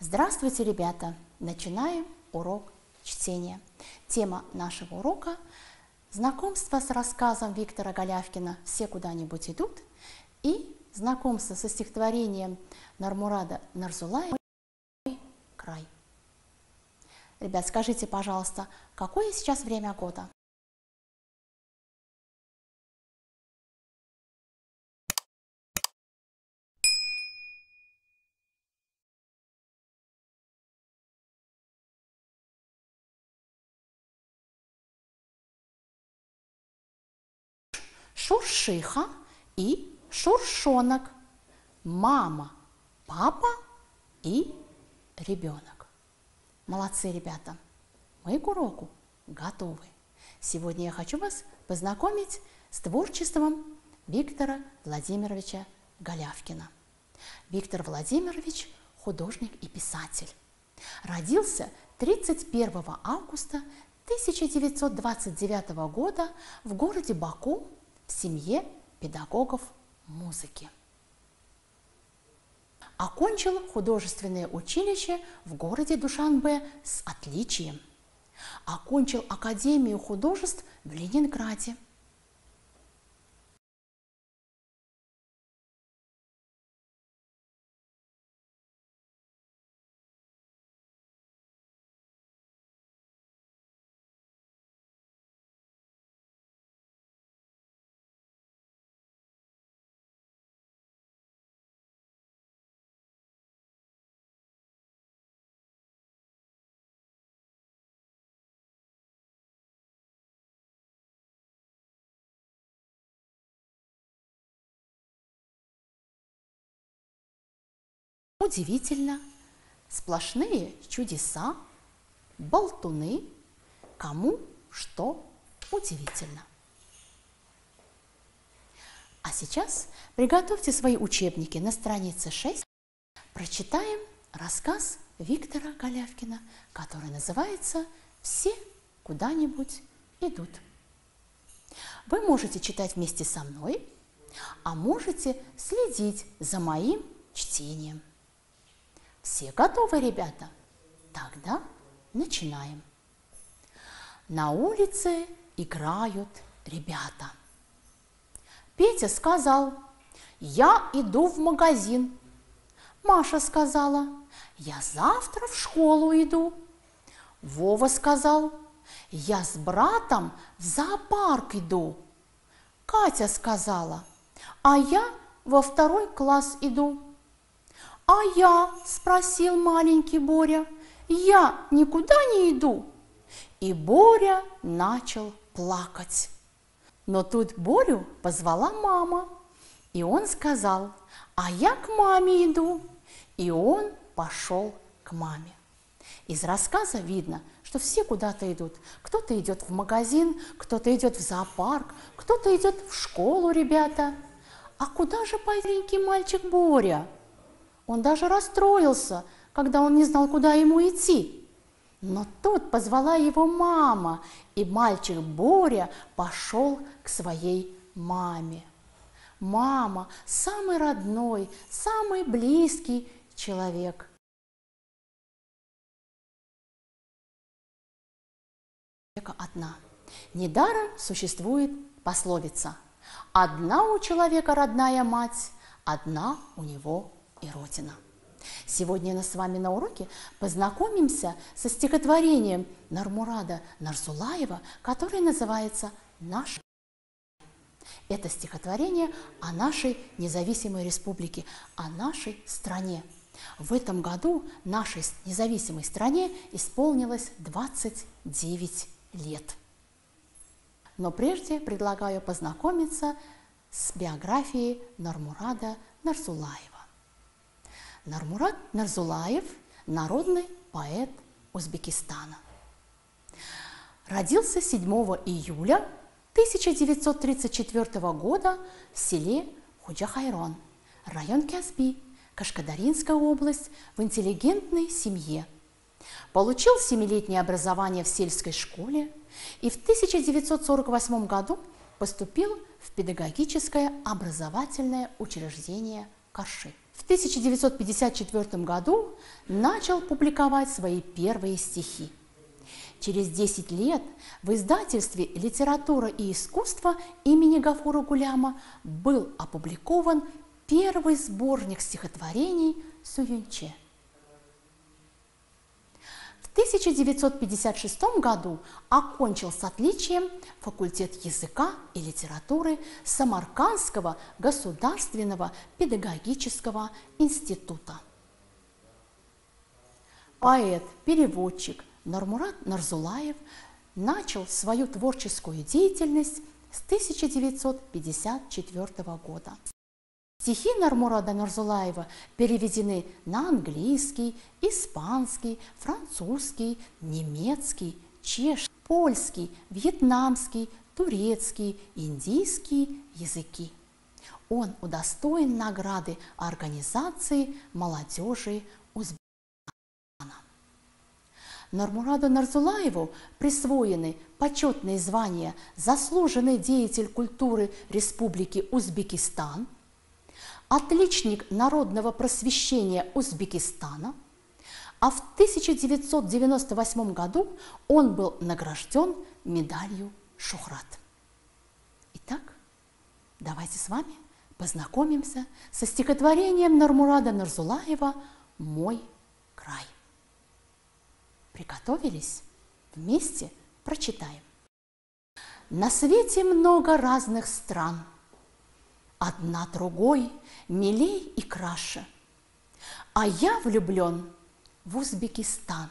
Здравствуйте, ребята! Начинаем урок чтения. Тема нашего урока – знакомство с рассказом Виктора Голявкина «Все куда-нибудь идут» и знакомство со стихотворением Нармурада Нарзулаева «Мой край». Ребят, скажите, пожалуйста, какое сейчас время года? Шуршиха и шуршонок, мама, папа и ребенок. Молодцы, ребята! Мы к уроку готовы. Сегодня я хочу вас познакомить с творчеством Виктора Владимировича Голявкина. Виктор Владимирович – художник и писатель. Родился 31 августа 1929 года в городе Баку в семье педагогов музыки. Окончил художественное училище в городе Душанбе с отличием. Окончил Академию художеств в Ленинграде. Удивительно, сплошные чудеса, болтуны, кому что удивительно. А сейчас приготовьте свои учебники на странице 6. Прочитаем рассказ Виктора Голявкина, который называется «Все куда-нибудь идут». Вы можете читать вместе со мной, а можете следить за моим чтением. Все готовы, ребята? Тогда начинаем. На улице играют ребята. Петя сказал, я иду в магазин. Маша сказала, я завтра в школу иду. Вова сказал, я с братом в зоопарк иду. Катя сказала, а я во второй класс иду. «А я?» – спросил маленький Боря. «Я никуда не иду!» И Боря начал плакать. Но тут Борю позвала мама, и он сказал, «А я к маме иду!» И он пошел к маме. Из рассказа видно, что все куда-то идут. Кто-то идет в магазин, кто-то идет в зоопарк, кто-то идет в школу, ребята. А куда же маленький мальчик Боря? Он даже расстроился, когда он не знал, куда ему идти. Но тут позвала его мама, и мальчик Боря пошел к своей маме. Мама – самый родной, самый близкий человек. Одна. Недаром существует пословица «Одна у человека родная мать, одна у него и Родина. Сегодня мы с вами на уроке познакомимся со стихотворением Нармурада Нарзулаева, которое называется «Наш». Это стихотворение о нашей независимой республике, о нашей стране. В этом году нашей независимой стране исполнилось 29 лет. Но прежде предлагаю познакомиться с биографией Нармурада Нарзулаева. Нармурат Нарзулаев – народный поэт Узбекистана. Родился 7 июля 1934 года в селе Худжахайрон, район Кязби, Кашкадаринская область, в интеллигентной семье. Получил семилетнее образование в сельской школе и в 1948 году поступил в педагогическое образовательное учреждение Карши. В 1954 году начал публиковать свои первые стихи. Через 10 лет в издательстве «Литература и искусство» имени Гафура Гуляма был опубликован первый сборник стихотворений «Суюнче». В 1956 году окончил с отличием факультет языка и литературы Самаркандского государственного педагогического института. Поэт, переводчик Нурмурат Нарзулаев начал свою творческую деятельность с 1954 года. Стихи Нармурада Нарзулаева переведены на английский, испанский, французский, немецкий, чешский, польский, вьетнамский, турецкий, индийский языки. Он удостоен награды организации молодежи Узбекистана. Нармураду Нарзулаеву присвоены почетные звания «Заслуженный деятель культуры Республики Узбекистан», отличник народного просвещения Узбекистана, а в 1998 году он был награжден медалью Шухрат. Итак, давайте с вами познакомимся со стихотворением Нармурада Нарзулаева «Мой край». Приготовились? Вместе прочитаем. На свете много разных стран – одна другой милей и краше. А я влюблен в Узбекистан,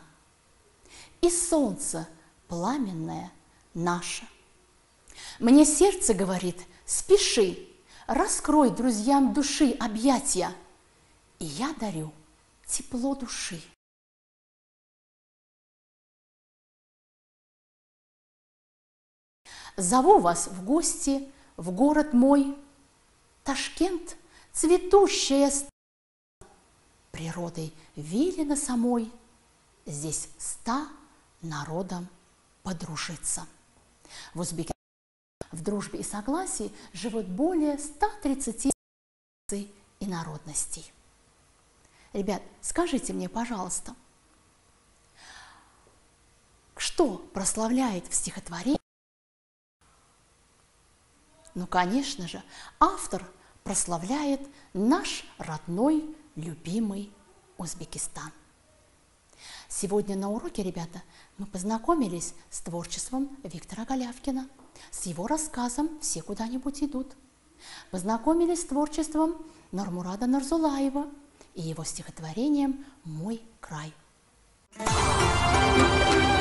и солнце пламенное наше. Мне сердце говорит, спеши, раскрой друзьям души объятия, и я дарю тепло души. Зову вас в гости в город мой, Ташкент – цветущая природой велено самой здесь ста народам подружиться. В Узбекистане в дружбе и согласии живут более 130 и народностей. Ребят, скажите мне, пожалуйста, что прославляет в стихотворении ну, конечно же, автор прославляет наш родной, любимый Узбекистан. Сегодня на уроке, ребята, мы познакомились с творчеством Виктора Голявкина, с его рассказом «Все куда-нибудь идут». Познакомились с творчеством Нурмурада Нарзулаева и его стихотворением «Мой край». Siz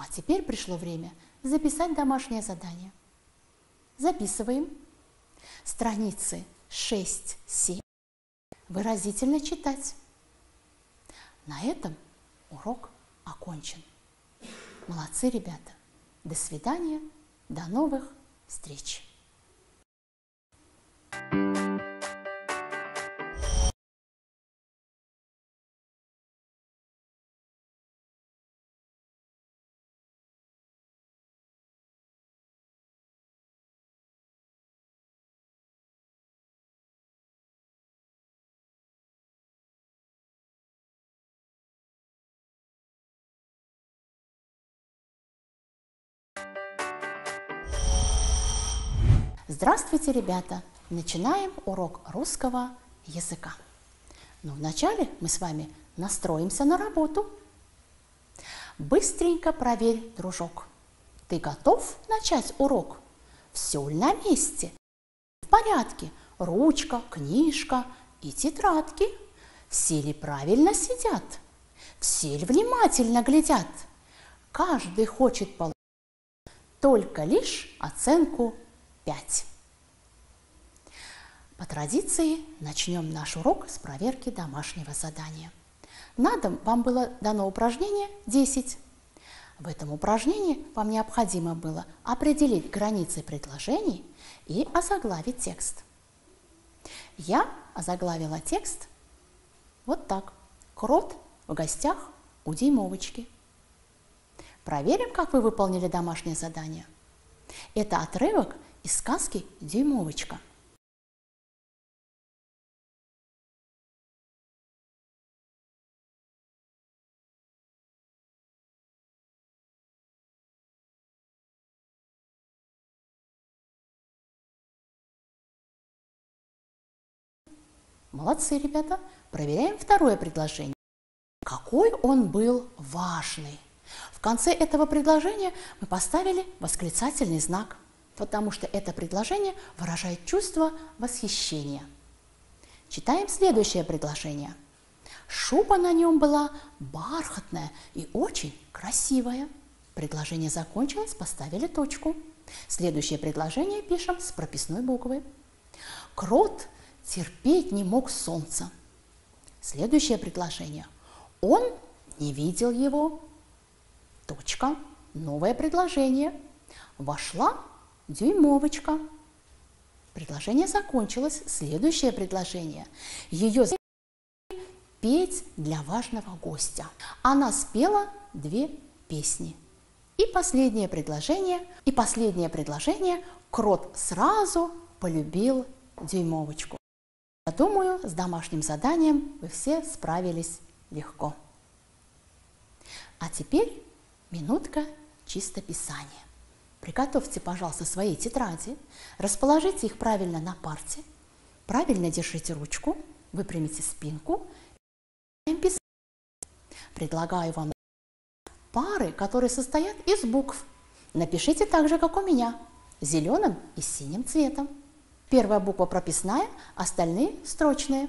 Ну а теперь пришло время записать домашнее задание. Записываем страницы 6-7, выразительно читать. На этом урок окончен. Молодцы, ребята. До свидания, до новых встреч. Здравствуйте, ребята! Начинаем урок русского языка. Но вначале мы с вами настроимся на работу. Быстренько проверь, дружок. Ты готов начать урок? Все ли на месте? В порядке. Ручка, книжка и тетрадки. Все ли правильно сидят? Все ли внимательно глядят? Каждый хочет получить только лишь оценку 5. По традиции начнем наш урок с проверки домашнего задания. На дом вам было дано упражнение 10. В этом упражнении вам необходимо было определить границы предложений и озаглавить текст. Я озаглавила текст вот так. Крот в гостях у Димовочки. Проверим, как вы выполнили домашнее задание. Это отрывок из сказки «Дюймовочка». Молодцы, ребята. Проверяем второе предложение. Какой он был важный. В конце этого предложения мы поставили восклицательный знак – потому что это предложение выражает чувство восхищения. Читаем следующее предложение. Шуба на нем была бархатная и очень красивая. Предложение закончилось, поставили точку. Следующее предложение пишем с прописной буквы. Крот терпеть не мог солнца. Следующее предложение. Он не видел его. Точка. Новое предложение. Вошла дюймовочка. Предложение закончилось. Следующее предложение. Ее петь для важного гостя. Она спела две песни. И последнее предложение, и последнее предложение крот сразу полюбил дюймовочку. Я думаю, с домашним заданием вы все справились легко. А теперь минутка чистописания. Приготовьте, пожалуйста, свои тетради, расположите их правильно на парте, правильно держите ручку, выпрямите спинку. Предлагаю вам пары, которые состоят из букв. Напишите так же, как у меня, зеленым и синим цветом. Первая буква прописная, остальные строчные.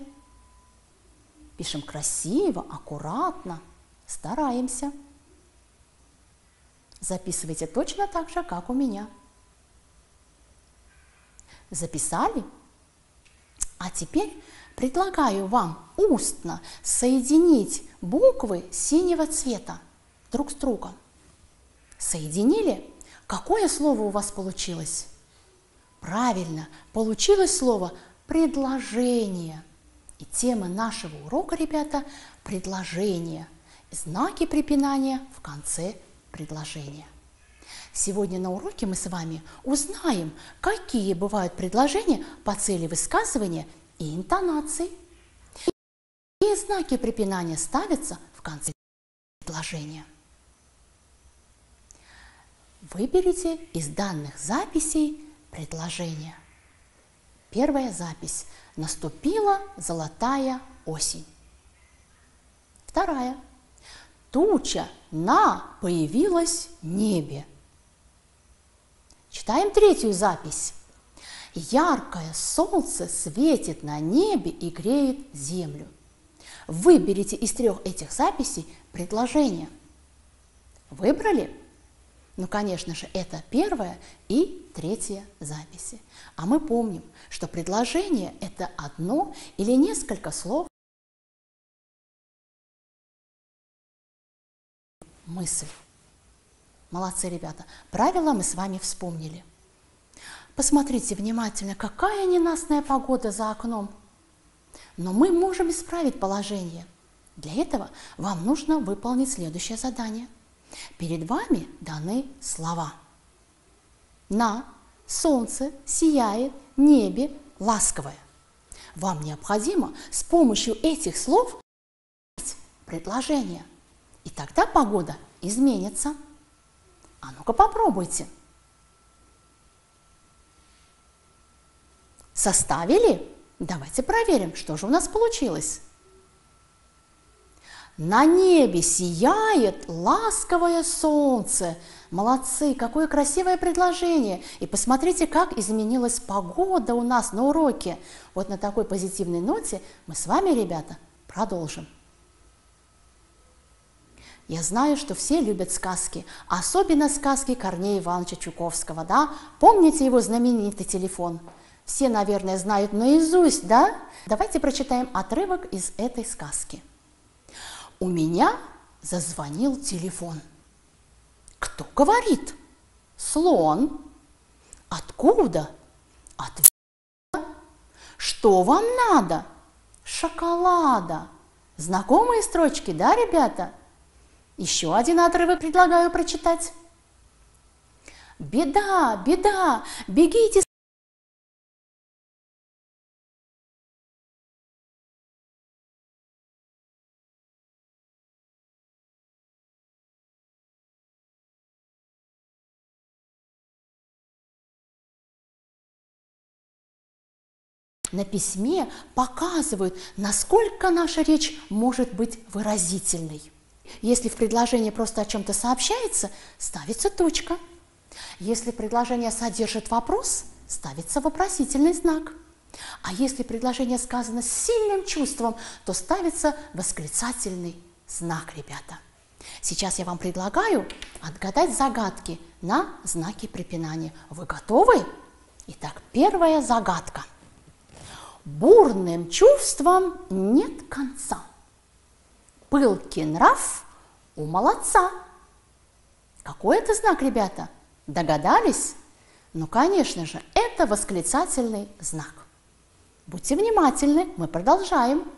Пишем красиво, аккуратно, стараемся. Записывайте точно так же, как у меня. Записали? А теперь предлагаю вам устно соединить буквы синего цвета друг с другом. Соединили? Какое слово у вас получилось? Правильно, получилось слово «предложение». И тема нашего урока, ребята, – предложение. Знаки препинания в конце предложения. Сегодня на уроке мы с вами узнаем, какие бывают предложения по цели высказывания и интонации. Какие знаки препинания ставятся в конце предложения. Выберите из данных записей предложение. Первая запись. Наступила золотая осень. Вторая туча на появилась небе. Читаем третью запись. Яркое солнце светит на небе и греет землю. Выберите из трех этих записей предложение. Выбрали? Ну, конечно же, это первая и третья записи. А мы помним, что предложение – это одно или несколько слов, мысль. Молодцы, ребята. Правила мы с вами вспомнили. Посмотрите внимательно, какая ненастная погода за окном. Но мы можем исправить положение. Для этого вам нужно выполнить следующее задание. Перед вами даны слова. На солнце сияет небе ласковое. Вам необходимо с помощью этих слов предложение. И тогда погода изменится. А ну-ка попробуйте. Составили? Давайте проверим, что же у нас получилось. На небе сияет ласковое солнце. Молодцы, какое красивое предложение. И посмотрите, как изменилась погода у нас на уроке. Вот на такой позитивной ноте мы с вами, ребята, продолжим. Я знаю, что все любят сказки, особенно сказки Корнея Ивановича Чуковского, да? Помните его знаменитый телефон? Все, наверное, знают наизусть, да? Давайте прочитаем отрывок из этой сказки. У меня зазвонил телефон. Кто говорит? Слон. Откуда? Ответ. Что вам надо? Шоколада. Знакомые строчки, да, ребята? Еще один отрывок предлагаю прочитать. Беда, беда, бегите на письме показывают, насколько наша речь может быть выразительной. Если в предложении просто о чем-то сообщается, ставится точка. Если предложение содержит вопрос, ставится вопросительный знак. А если предложение сказано с сильным чувством, то ставится восклицательный знак, ребята. Сейчас я вам предлагаю отгадать загадки на знаки препинания. Вы готовы? Итак, первая загадка. Бурным чувствам нет конца – Пылкий нрав у молодца. Какой это знак, ребята? Догадались? Ну, конечно же, это восклицательный знак. Будьте внимательны, мы продолжаем.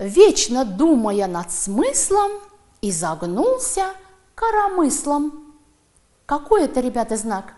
Вечно думая над смыслом, изогнулся коромыслом. Какой это, ребята, знак?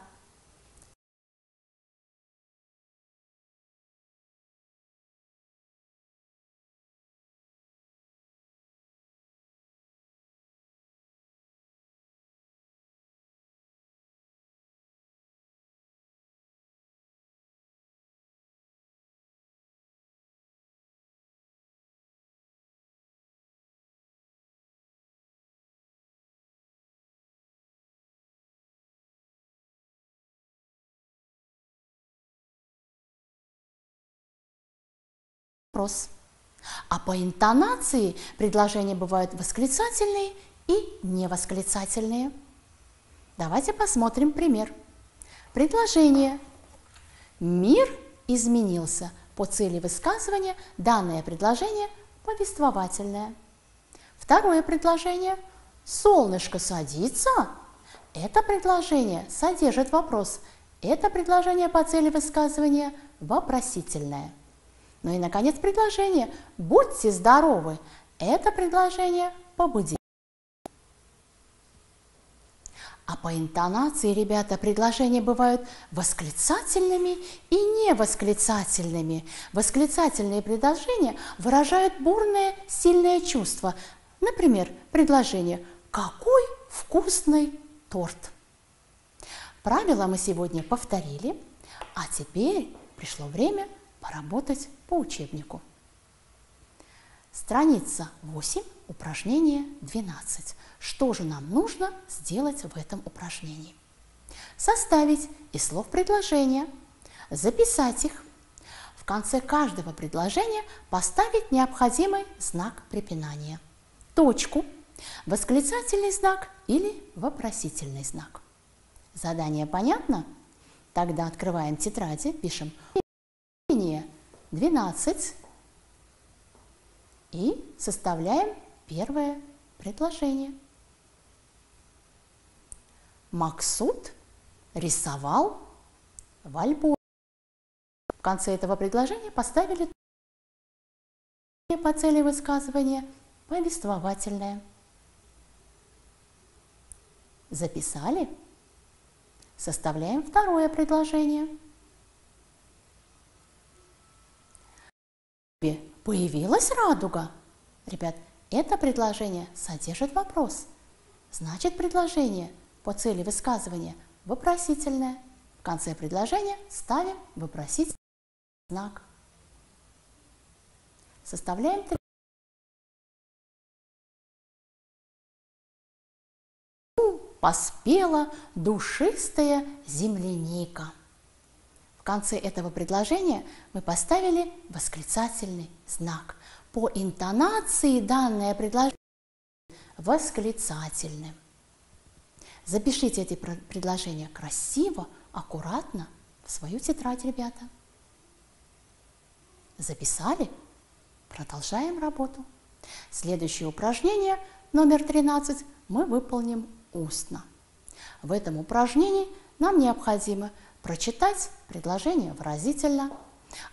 Вопрос. А по интонации предложения бывают восклицательные и невосклицательные. Давайте посмотрим пример. Предложение. Мир изменился. По цели высказывания данное предложение повествовательное. Второе предложение. Солнышко садится. Это предложение содержит вопрос. Это предложение по цели высказывания вопросительное. Ну и, наконец, предложение «Будьте здоровы» – это предложение побудить. А по интонации, ребята, предложения бывают восклицательными и невосклицательными. Восклицательные предложения выражают бурное, сильное чувство. Например, предложение «Какой вкусный торт!» Правила мы сегодня повторили, а теперь пришло время поработать по учебнику. Страница 8, упражнение 12. Что же нам нужно сделать в этом упражнении? Составить из слов предложения, записать их, в конце каждого предложения поставить необходимый знак препинания, точку Восклицательный знак или вопросительный знак. Задание понятно? Тогда открываем тетради, пишем 12 и составляем первое предложение. Максут рисовал в альбоме. В конце этого предложения поставили по цели высказывания повествовательное. Записали? Составляем второе предложение. Появилась радуга. Ребят, это предложение содержит вопрос. Значит, предложение по цели высказывания вопросительное. В конце предложения ставим вопросительный знак. Составляем три. Поспела душистая земляника. Конце этого предложения мы поставили восклицательный знак. По интонации данное предложение восклицательным. Запишите эти предложения красиво, аккуратно в свою тетрадь, ребята. Записали? Продолжаем работу. Следующее упражнение, номер 13, мы выполним устно. В этом упражнении нам необходимо прочитать предложение выразительно,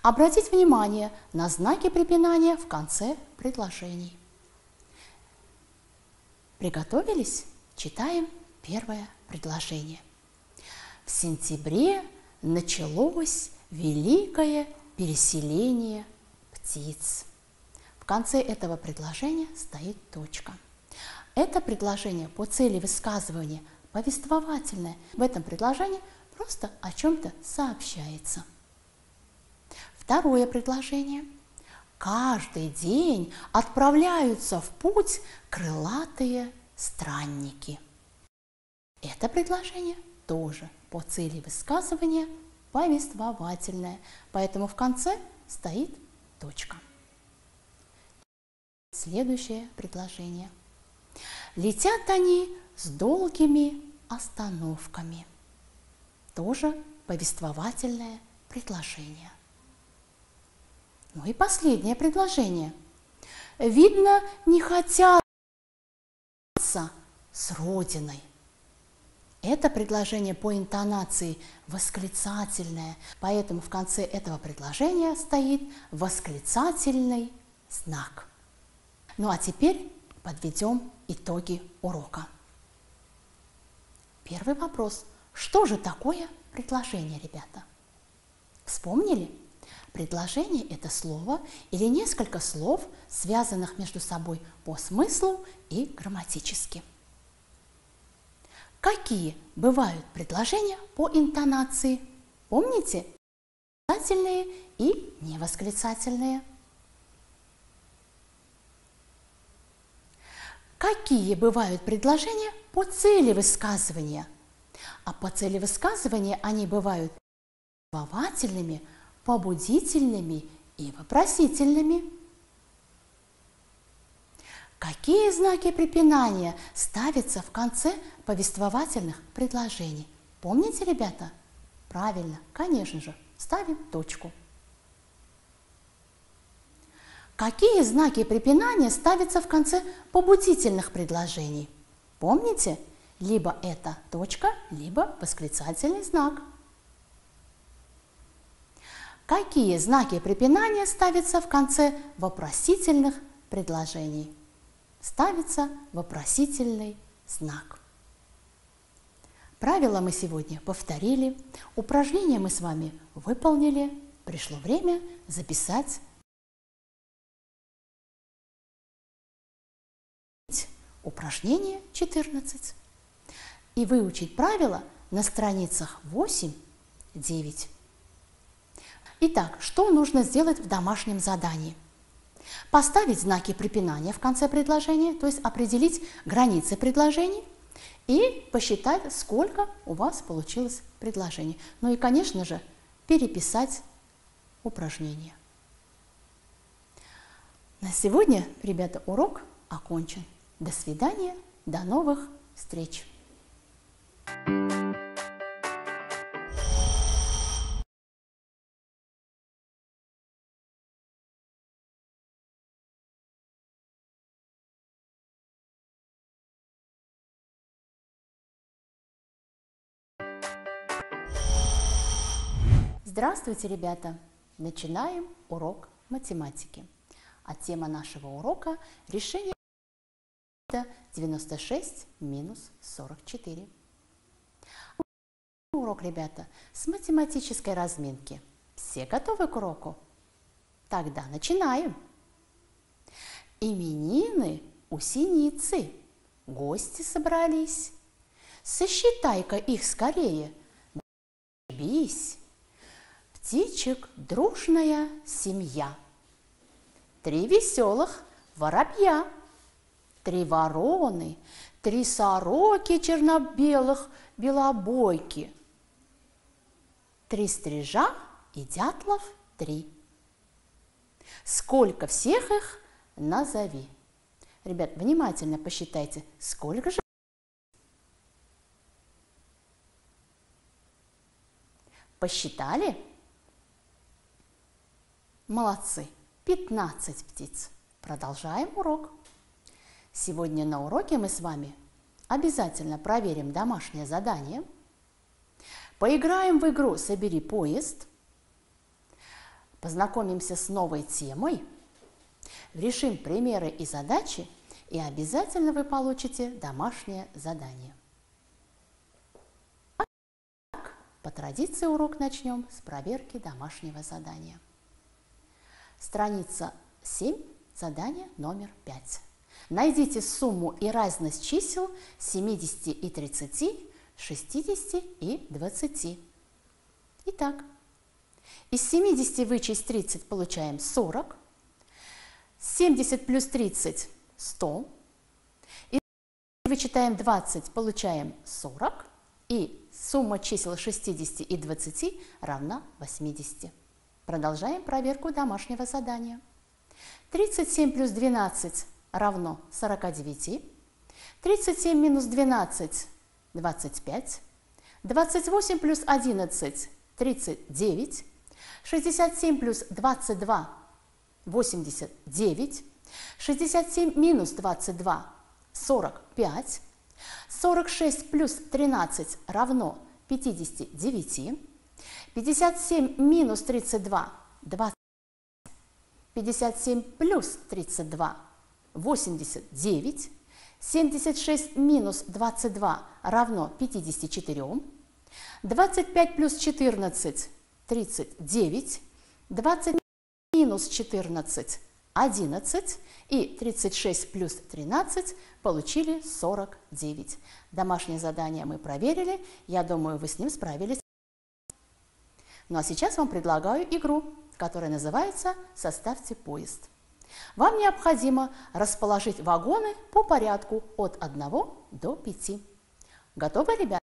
обратить внимание на знаки препинания в конце предложений. Приготовились? Читаем первое предложение. В сентябре началось великое переселение птиц. В конце этого предложения стоит точка. Это предложение по цели высказывания повествовательное. В этом предложении просто о чем-то сообщается. Второе предложение. Каждый день отправляются в путь крылатые странники. Это предложение тоже по цели высказывания повествовательное, поэтому в конце стоит точка. Следующее предложение. Летят они с долгими остановками. Тоже повествовательное предложение. Ну и последнее предложение. Видно, не хотят с Родиной. Это предложение по интонации восклицательное, поэтому в конце этого предложения стоит восклицательный знак. Ну а теперь подведем итоги урока. Первый вопрос. Что же такое предложение, ребята? Вспомнили? Предложение – это слово или несколько слов, связанных между собой по смыслу и грамматически. Какие бывают предложения по интонации? Помните? Восклицательные и невосклицательные – Какие бывают предложения по цели высказывания? А по цели высказывания они бывают повествовательными, побудительными и вопросительными. Какие знаки препинания ставятся в конце повествовательных предложений? Помните, ребята? Правильно, конечно же, ставим точку. Какие знаки препинания ставятся в конце побудительных предложений? Помните? Либо это точка, либо восклицательный знак. Какие знаки препинания ставятся в конце вопросительных предложений? Ставится вопросительный знак. Правила мы сегодня повторили, упражнения мы с вами выполнили. Пришло время записать упражнение 14 и выучить правила на страницах 8-9. Итак, что нужно сделать в домашнем задании? Поставить знаки препинания в конце предложения, то есть определить границы предложений и посчитать, сколько у вас получилось предложений. Ну и, конечно же, переписать упражнение. На сегодня, ребята, урок окончен. До свидания, до новых встреч! Здравствуйте, ребята! Начинаем урок математики. А тема нашего урока – решение 96 минус 44. Урок, ребята, с математической разминки. Все готовы к уроку? Тогда начинаем. Именины у синицы. Гости собрались. Сосчитай-ка их скорее. Бись птичек дружная семья. Три веселых воробья, три вороны, три сороки черно-белых белобойки, три стрижа и дятлов три. Сколько всех их назови. Ребят, внимательно посчитайте, сколько же Посчитали? Молодцы! 15 птиц. Продолжаем урок. Сегодня на уроке мы с вами обязательно проверим домашнее задание, поиграем в игру «Собери поезд», познакомимся с новой темой, решим примеры и задачи, и обязательно вы получите домашнее задание. По традиции урок начнем с проверки домашнего задания. Страница 7, задание номер 5. Найдите сумму и разность чисел 70 и 30, 60 и 20. Итак, из 70 вычесть 30 получаем 40, 70 плюс 30 – 100, и вычитаем 20 получаем 40, и сумма чисел 60 и 20 равна 80. Продолжаем проверку домашнего задания. 37 плюс 12 равно 49. 37 минус 12 – 25. 28 плюс 11 – 39. 67 плюс 22 – 89. 67 минус 22 – 45. 46 плюс 13 равно 59. 57 минус 32 – 20. 57 плюс 32 – 89. 76 минус 22 равно 54. 25 плюс 14 – 39. 20 минус 14 – 11. И 36 плюс 13 получили 49. Домашнее задание мы проверили. Я думаю, вы с ним справились. Ну а сейчас вам предлагаю игру, которая называется «Составьте поезд». Вам необходимо расположить вагоны по порядку от 1 до 5. Готовы, ребята?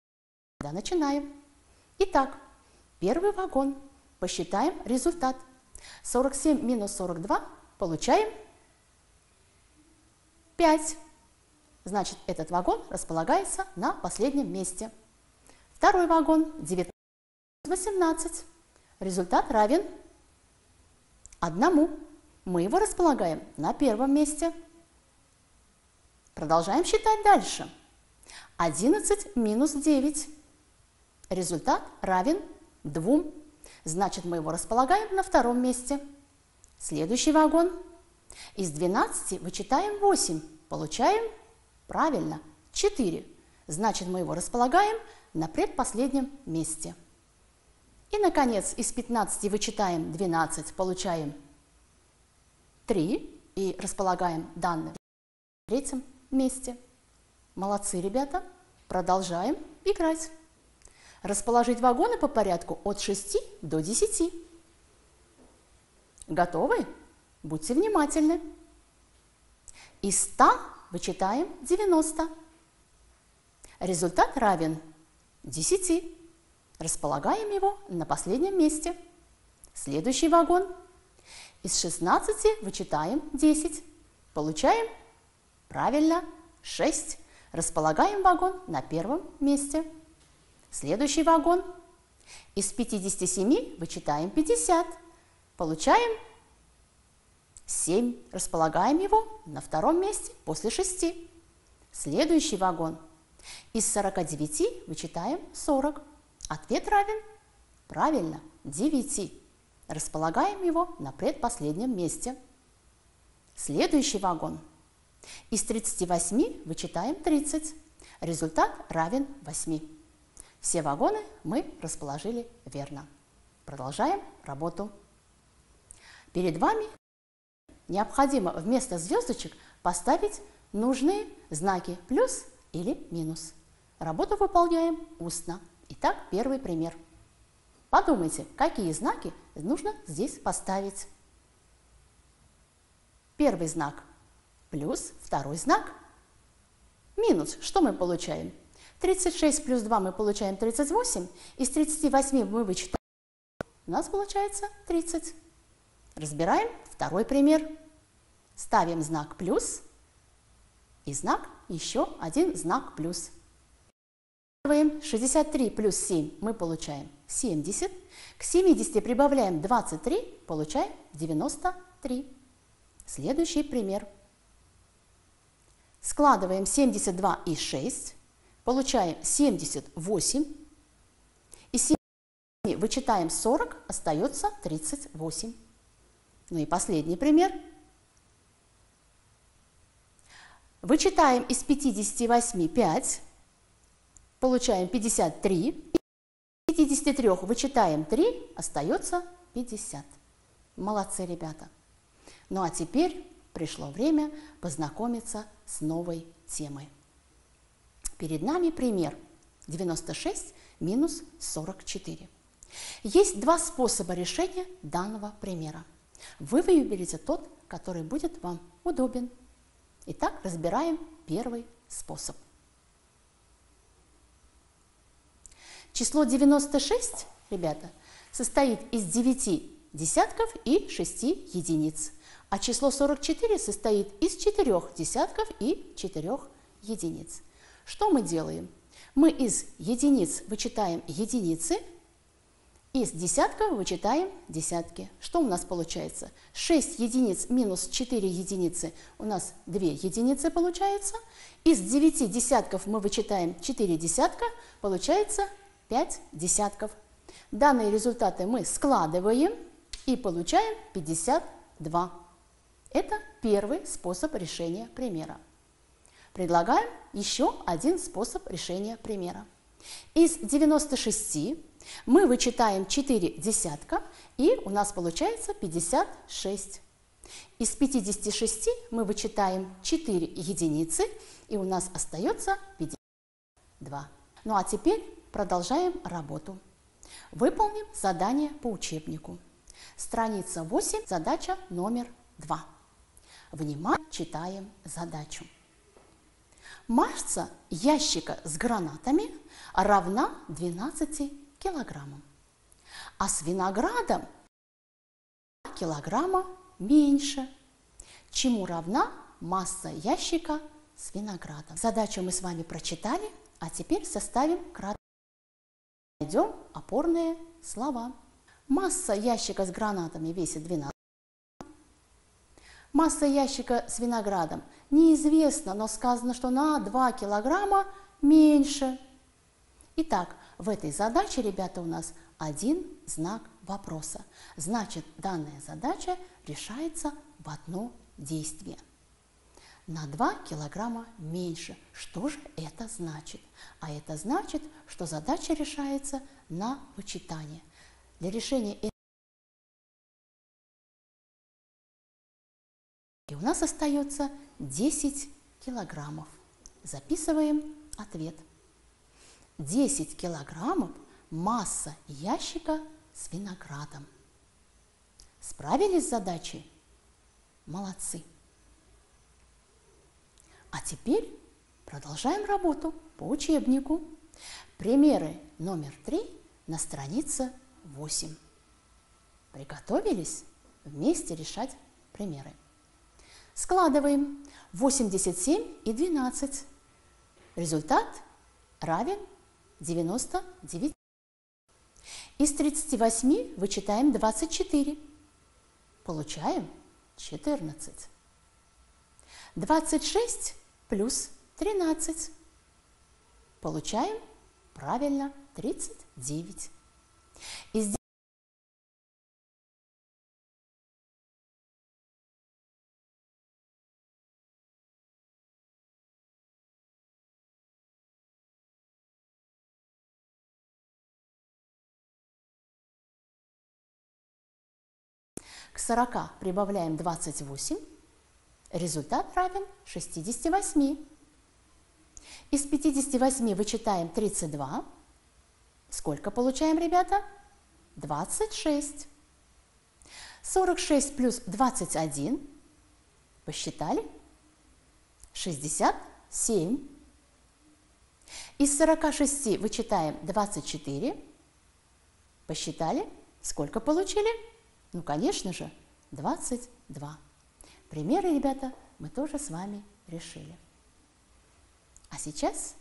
Да, начинаем. Итак, первый вагон. Посчитаем результат. 47 минус 42 получаем 5. Значит, этот вагон располагается на последнем месте. Второй вагон 19 18. Результат равен одному. Мы его располагаем на первом месте. Продолжаем считать дальше. 11 минус 9. Результат равен 2. Значит, мы его располагаем на втором месте. Следующий вагон. Из 12 вычитаем 8. Получаем, правильно, 4. Значит, мы его располагаем на предпоследнем месте. И, наконец, из 15 вычитаем 12, получаем 3 и располагаем данные в третьем месте. Молодцы, ребята! Продолжаем играть. Расположить вагоны по порядку от 6 до 10. Готовы? Будьте внимательны. Из 100 вычитаем 90. Результат равен 10. Располагаем его на последнем месте. Следующий вагон. Из 16 вычитаем 10. Получаем, правильно, 6. Располагаем вагон на первом месте. Следующий вагон. Из 57 вычитаем 50. Получаем 7. Располагаем его на втором месте после 6. Следующий вагон. Из 49 вычитаем 40. Ответ равен, правильно, 9. Располагаем его на предпоследнем месте. Следующий вагон. Из 38 вычитаем 30. Результат равен 8. Все вагоны мы расположили верно. Продолжаем работу. Перед вами необходимо вместо звездочек поставить нужные знаки плюс или минус. Работу выполняем устно. Итак, первый пример. Подумайте, какие знаки нужно здесь поставить. Первый знак плюс, второй знак минус. Что мы получаем? 36 плюс 2 мы получаем 38. Из 38 мы вычитаем. У нас получается 30. Разбираем второй пример. Ставим знак плюс и знак, еще один знак плюс. 63 плюс 7 мы получаем 70. К 70 прибавляем 23, получаем 93. Следующий пример. Складываем 72 и 6, получаем 78. Из 7 вычитаем 40, остается 38. Ну и последний пример. Вычитаем из 58 5, получаем 53. Из 53 вычитаем 3, остается 50. Молодцы, ребята. Ну а теперь пришло время познакомиться с новой темой. Перед нами пример 96 минус 44. Есть два способа решения данного примера. Вы выберете тот, который будет вам удобен. Итак, разбираем первый способ. Число 96, ребята, состоит из 9 десятков и 6 единиц, а число 44 состоит из 4 десятков и 4 единиц. Что мы делаем? Мы из единиц вычитаем единицы, из десятков вычитаем десятки. Что у нас получается? 6 единиц минус 4 единицы у нас 2 единицы получается. Из 9 десятков мы вычитаем 4 десятка, получается 5 десятков. Данные результаты мы складываем и получаем 52. Это первый способ решения примера. Предлагаем еще один способ решения примера. Из 96 мы вычитаем 4 десятка, и у нас получается 56. Из 56 мы вычитаем 4 единицы, и у нас остается 52. Ну а теперь продолжаем работу. Выполним задание по учебнику. Страница 8, задача номер 2. Внимание, читаем задачу. Масса ящика с гранатами равна 12 килограммам. А с виноградом килограмма меньше. Чему равна масса ящика с виноградом? Задачу мы с вами прочитали, а теперь составим краткий. Найдем опорные слова. Масса ящика с гранатами весит 12. Масса ящика с виноградом неизвестна, но сказано, что на 2 килограмма меньше. Итак, в этой задаче, ребята, у нас один знак вопроса. Значит, данная задача решается в одно действие. На 2 килограмма меньше. Что же это значит? А это значит, что задача решается на вычитание. Для решения этой И у нас остается 10 килограммов. Записываем ответ. 10 килограммов масса ящика с виноградом. Справились с задачей? Молодцы! А теперь продолжаем работу по учебнику. Примеры номер три на странице 8. Приготовились вместе решать примеры. Складываем 87 и 12. Результат равен 99. Из 38 вычитаем 24. Получаем 14. 26 плюс 13. Получаем правильно 39. Из К 40 прибавляем 28, результат равен 68. Из 58 вычитаем 32. Сколько получаем, ребята? 26. 46 плюс 21. Посчитали? 67. Из 46 вычитаем 24. Посчитали? Сколько получили? Ну, конечно же, 22. Примеры, ребята, мы тоже с вами решили. А сейчас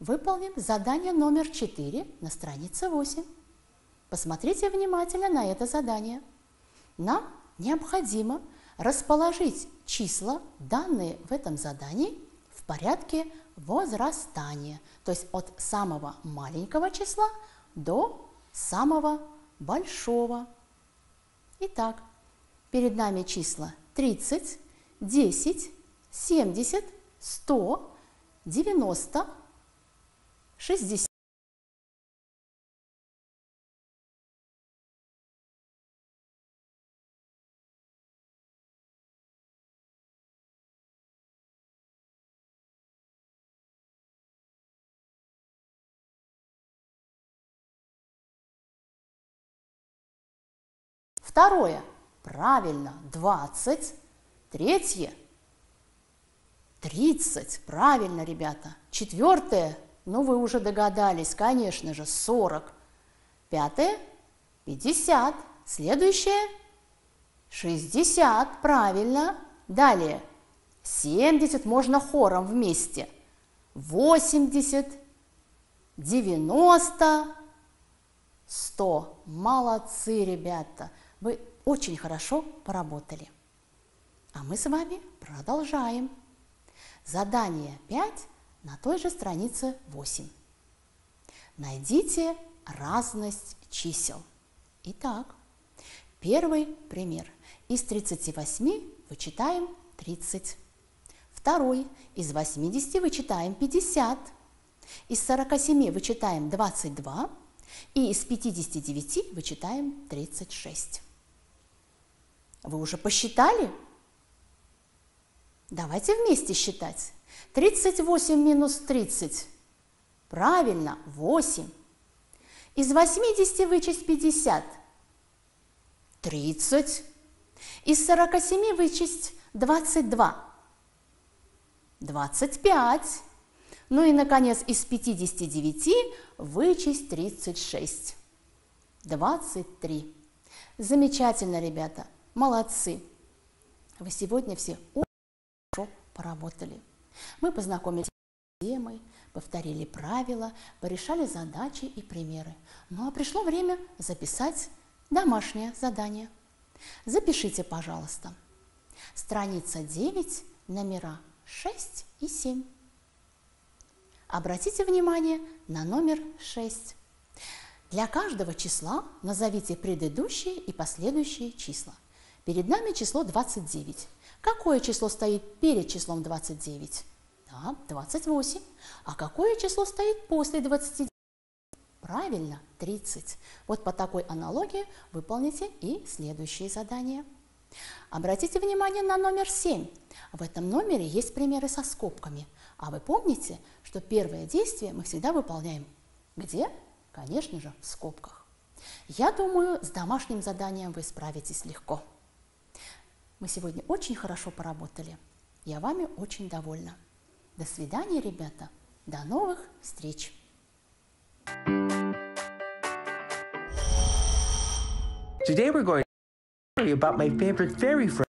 выполним задание номер 4 на странице 8. Посмотрите внимательно на это задание. Нам необходимо расположить числа, данные в этом задании, в порядке возрастания, то есть от самого маленького числа до самого большого Итак, перед нами числа 30, 10, 70, 100, 90, 60. Второе. Правильно, 20. Третье. 30. Правильно, ребята. Четвертое. Ну, вы уже догадались, конечно же, 40. Пятое. 50. Следующее. 60. Правильно. Далее. 70 можно хором вместе. 80. 90. 100. Молодцы, ребята. Вы очень хорошо поработали. А мы с вами продолжаем. Задание 5 на той же странице 8. Найдите разность чисел. Итак, первый пример. Из 38 вычитаем 30. Второй. Из 80 вычитаем 50. Из 47 вычитаем 22. И из 59 вычитаем 36. Вы уже посчитали? Давайте вместе считать. 38 минус 30. Правильно, 8. Из 80 вычесть 50. 30. Из 47 вычесть 22. 25. Ну и, наконец, из 59 вычесть 36. 23. Замечательно, ребята. Молодцы! Вы сегодня все очень хорошо поработали. Мы познакомились с темой, повторили правила, порешали задачи и примеры. Ну а пришло время записать домашнее задание. Запишите, пожалуйста, страница 9, номера 6 и 7. Обратите внимание на номер 6. Для каждого числа назовите предыдущие и последующие числа. Перед нами число 29. Какое число стоит перед числом 29? Да, 28. А какое число стоит после 29? Правильно, 30. Вот по такой аналогии выполните и следующее задание. Обратите внимание на номер 7. В этом номере есть примеры со скобками. А вы помните, что первое действие мы всегда выполняем где? Конечно же, в скобках. Я думаю, с домашним заданием вы справитесь легко. Мы сегодня очень хорошо поработали. Я вами очень довольна. До свидания, ребята. До новых встреч. Today we're going to tell you about my favorite fairy friend.